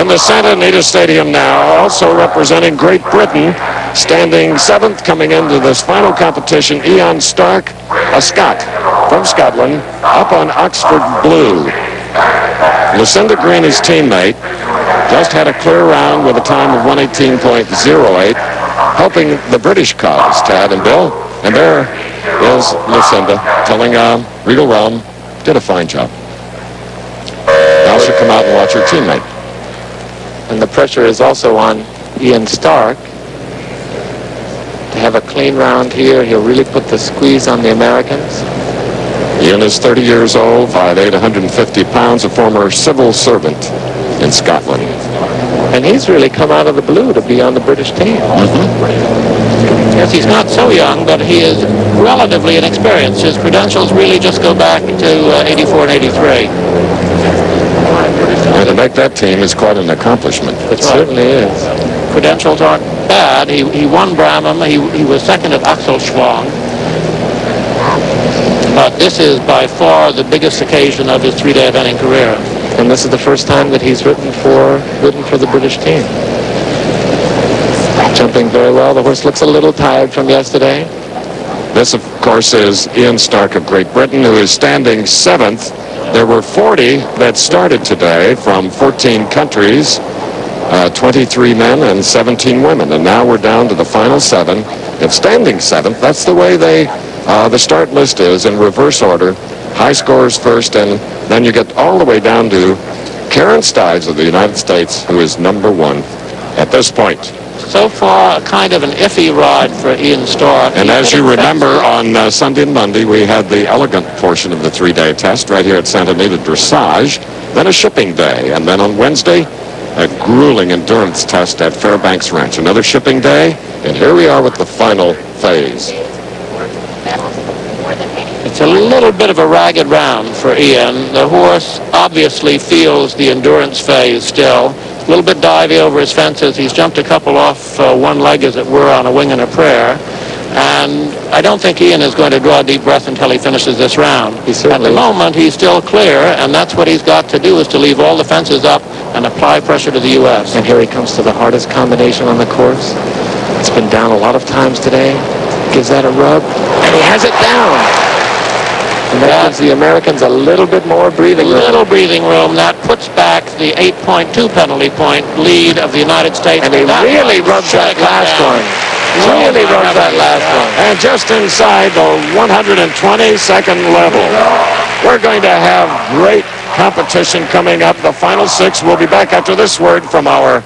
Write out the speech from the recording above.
in the Santa Anita Stadium now, also representing Great Britain, standing seventh coming into this final competition, Ian Stark, a Scot from Scotland, up on Oxford Blue. Lucinda Green, his teammate, just had a clear round with a time of 118.08, helping the British cause, Tad and Bill. And there is Lucinda telling uh, Regal Realm, did a fine job. Come out and watch her teammate. And the pressure is also on Ian Stark to have a clean round here. He'll really put the squeeze on the Americans. Ian is 30 years old, 5'8", 150 pounds, a former civil servant in Scotland. And he's really come out of the blue to be on the British team. Yes, he's not so young, but he is relatively inexperienced. His credentials really just go back to uh, 84 and 83. And to make that team is quite an accomplishment. It certainly is. Credentials aren't bad. He, he won Bramham. He, he was second at Achselschwang. But this is by far the biggest occasion of his three-day eventing career. And this is the first time that he's ridden for ridden for the British team. Jumping very well. The horse looks a little tired from yesterday. This, of course, is Ian Stark of Great Britain, who is standing seventh. There were 40 that started today from 14 countries, uh, 23 men and 17 women. And now we're down to the final seven. It's standing seventh. That's the way they, uh, the start list is in reverse order. High scores first, and then you get all the way down to Karen Stives of the United States, who is number one at this point. So far, kind of an iffy ride for Ian Stark. And He as you remember, on uh, Sunday and Monday, we had the elegant portion of the three-day test right here at Santa Anita Dressage, then a shipping day, and then on Wednesday, a grueling endurance test at Fairbanks Ranch. Another shipping day, and here we are with the final phase. It's a little bit of a ragged round for Ian. The horse obviously feels the endurance phase still. A little bit divey over his fences. He's jumped a couple off uh, one leg, as it were, on a wing and a prayer. And I don't think Ian is going to draw a deep breath until he finishes this round. He certainly At the moment, he's still clear, and that's what he's got to do is to leave all the fences up and apply pressure to the U.S. And here he comes to the hardest combination on the course. It's been down a lot of times today. Gives that a rub, and he has it down. And that Yeah. gives the Americans a little bit more breathing room. A little breathing room. That puts back the 8.2 penalty point lead of the United States. And he really rubs that last down. one. Really oh, rubs that last one. And just inside the 122nd level, we're going to have great competition coming up. The final six. We'll be back after this word from our